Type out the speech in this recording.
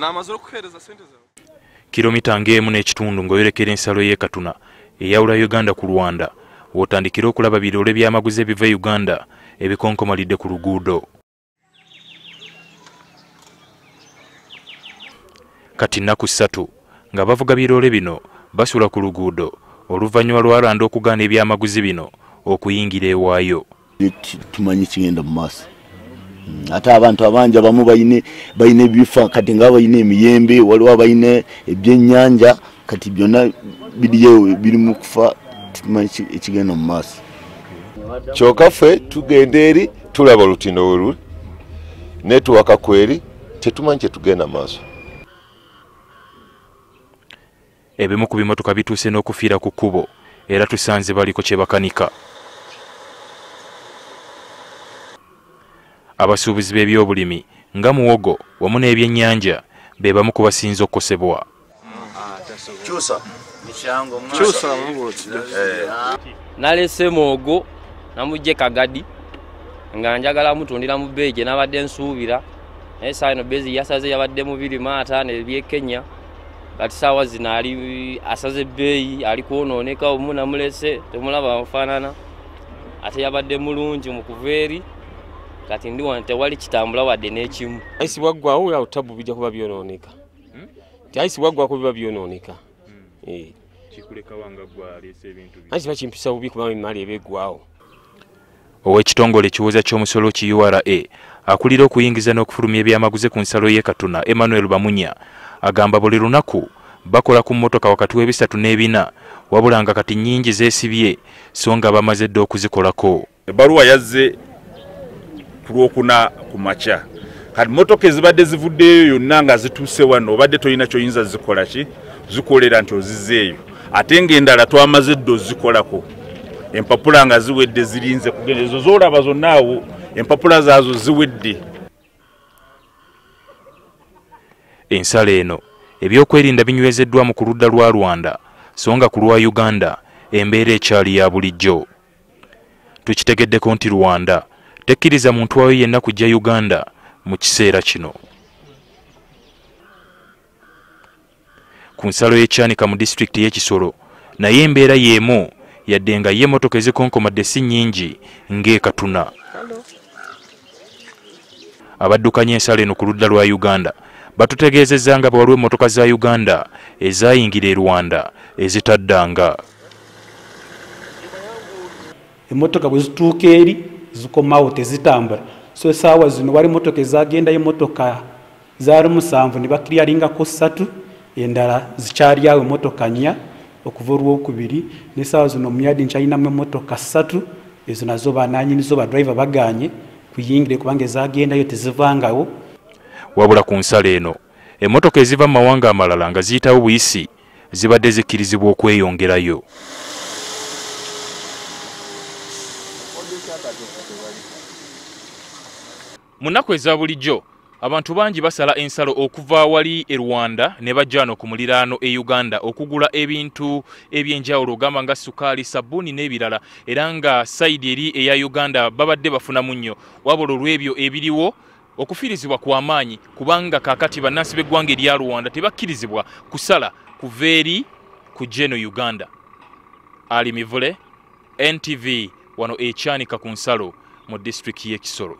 n'amaze okukuheereza sente zawe. Kilomita ng'emu n'ekitundu ng'oyolekera ensalo y'e katuna eyawula uganda ku rwanda. W'otandikira okulaba birole by'amaguzi ebiva e uganda ebikonkomalidde ku luguudo. Kati nnaku ssatu nga bavuga birole bino basula ku luguudo oluvannyuma lwalanda okugaana ebyamaguzi bino okuyingira ewaayo. Tumanyi kigenda mu maaso ate abantu abangi abamu bayine bayina ebifa kati nga bayina emiyembe waliwo abayina ebyennyanja kati byonna biriyo biri mu kufa tumanyi ki- ekigenda mu maaso. Kyokka ffe tugenda eri tulaba olutindo we luli naye tuwaka kweri tetumanyi kyetugenda maaso. Ebimu ku bimotoka bituuse n'okufiira ku kkubo era tusanze baliko kye abasuubuzi b'ebyobulimi nga muwogo wamu n'ebyennyanja be bamu ku basinze okukosebwa. Bwoti nalese mwogo namugje kagadi nga njagala mutundira mu bbeeyi gye nabadde nsuubira. Naye saa ino bezi yasaze yabadde mu biri maataano ebyekenya kati saawa zino ali asaze ebbeeyi ali kwonooneka omu namulese temulaba nfaanana. Ate yabadde mulungi mu kuva eri kati ndi wano tewali kitambula wadde n'ekimu. Aisi bwaggwawo awo tabu bijja kuba byonooneka. Ti aisi bwaggwako biba byonooneka. Eh. aisi bakimpisa bubi kuba emimaali ebeggwawo. Ow'ekitongole ekiwoza ky'omusolo ki ura akulira okuyingiza n'okufulumya ebyamaguzi ku nsalo y'e katuna emmanuel bamunya. Agamba buli lunaku bakola ku mmotoka wakati w'ebisatu n'ebina wabula nga kati nnyingi zeesibye so nga bamaze dde okuzikolako. Ebbaluwa yazze ku lwokuna ku makya. Kati motoka ezibadde zivuddeyo yonna nga zituuse wano obadde tolina kyoyinza zikola ki? Zikolera nti ozizzeeyo. Ate ng'endala twamaze dde ozikolako. Empapula nga ziwedde zirinze kugenda ezo zoolaba zonna awo empapula zaazo ziwedde. Ensalo eno ebyokwerinda binywezeddwamu ku ludda lwa rwanda so nga ku lwa uganda embeera ekyali ya bulijjo. Tukitegeddeko nti rwanda tekkiriza muntu wayo yenna kujja uganda mu kiseera kino. Ku nsalo y'ekyanika mu disitulikiti y'ekisolo naye embeera y'emu yadde nga ye emmotoka ezikonkomadde si nnyingi ng'ekatuna abaddukanya ensalo eno ku ludda lwa uganda batutegeezezza nga bwe waliwo emmotoka za uganda ezaayingira e rwanda ezitaddanga. Emmotoka bwe zituuka eri zikomawo tezitambula so esaawa zino wali motoka ezagendayo motoka zaali musanvu ne bakiryaringako ssatu endala zikyali awo emmotoka nnya okuva olwokubiri. Nesaawa zino muyadi nkyalinamu emmotoka ssatu ezo nazo bananyinizo badriver baganye kuyingire kubanga ezagendayo tezivangawo. Wabula ku nsalo eno emmotoka eziva mu mawanga amalala nga ziyitawo buyisi zibadde zikkirizibwa okweyongerayo mu nnaku eza bulijjo abantu bangi basala ensalo okuva wali e rwanda ne bajja wano ku muliraano e uganda okugula ebintu ebyenjawulo. Ogamba nga sukaali sabbuuni n'ebirala era nga sayidi eri eya uganda babadde bafunamu nnyo wabula olw'ebyo ebiriwo okufiirizibwa kwa maanyi kubanga kaakati bannansi b'eggwanga erya rwanda tebakkirizibwa kusala kuva eri ku jeno uganda. Ali mivule ntv wano ekyanika ku nsalo mu disitulikiti y'ekisolo